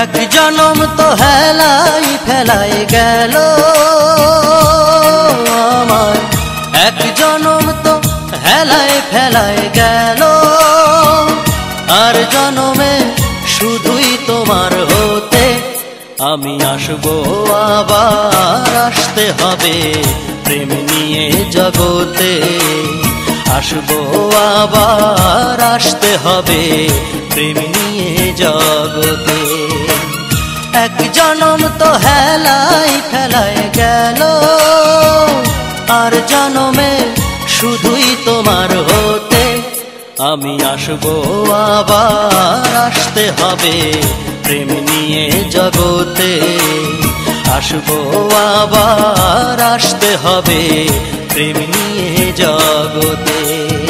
এক জনম তো হেলাই ফেলাই গেল আমার। এক জনম তো হেলাই ফেলাই গেল। আর জনমে শুধুই তোমার হতে আমি আসব, আবার আসতে হবে। প্রেম নিয়ে জগতে আসব আবার, আসতে হবে প্রেম নিয়ে জগতে। এক জনম তো হেলাই ফেলাই গেল, আর জনমে শুধুই তোমার হতে। আমি আসব আবার, আসতে হবে প্রেম নিয়ে জগতে। আসব আবার, আসতে হবে প্রেম নিয়ে জগতে এক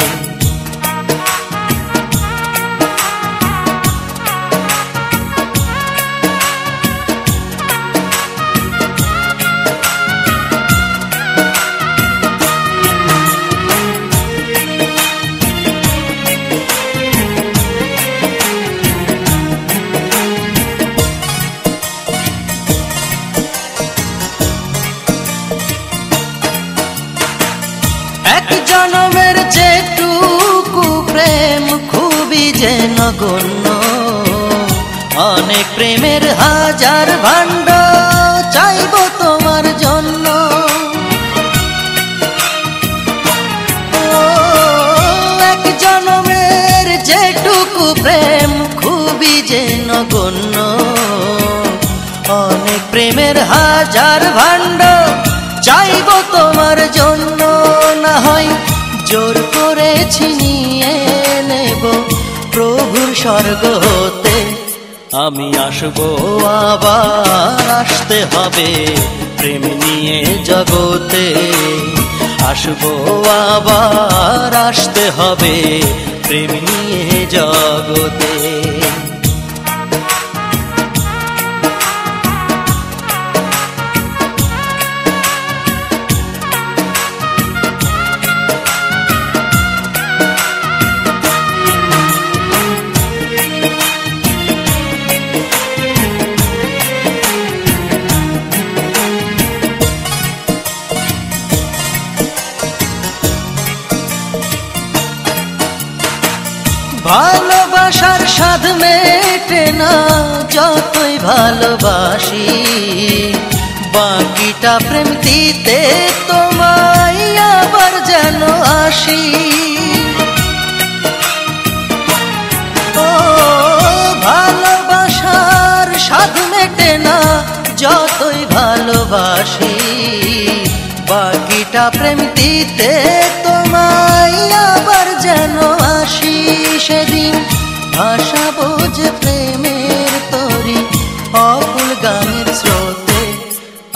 যে নগণ্য, অনেক প্রেমের হাজার ভাণ্ড চাইব তোমার জন্য। এক জনমের যেটুকু প্রেম, খুবই যে নগণ্য, অনেক প্রেমের হাজার ভাণ্ড চাইব তোমার জন্য। না হয় জোর করেছি স্বর্গ হতে আমি আসব আবার, আসতে হবে প্রেম নিয়ে জগতে। আসব আবার, আসতে হবে প্রেম নিয়ে জগতে। ভালোবাসার স্বাদ মেটে না, যতই ভালোবাসি। বাকিটা প্রেম দিতে তোমায় আবার যেন আসি। ও, ভালোবাসার স্বাদ মেটে না, যতই ভালোবাসি। বাকিটা প্রেম দিতে তোমায়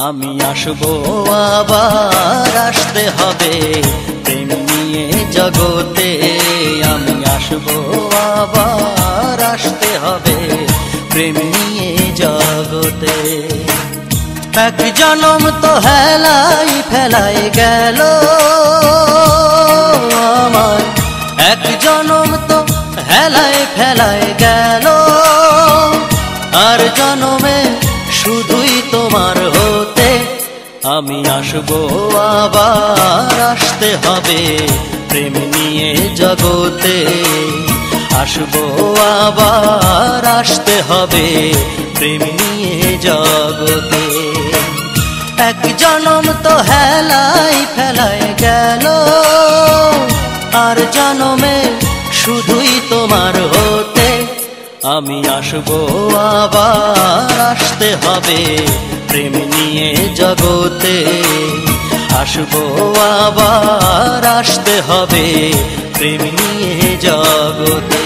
আমি আসব, আবার আসতে হবে। প্রেম নিয়ে জগতে আমি আসব, আবার আসতে হবে। প্রেম নিয়ে জগতে। এক জনম তো হেলাই ফেলাই গেল আমার। এক জনম তো হেলাই ফেলাই গেল। আর জনমে শুধুই তোমার হতে আমি আসব, আবার আসতে হবে। প্রেম নিয়ে জগতে আসব, আবার আসতে হবে। প্রেম নিয়ে জগতে এক জনম তো হেলাই ফেলাই গেল। আর জনমে শুধুই তোমার হতে আমি আসব, আবার আসতে হবে। প্রেম নিয়ে জগতে আসব আবার আসতে হবে প্রেম নিয়ে জগতে।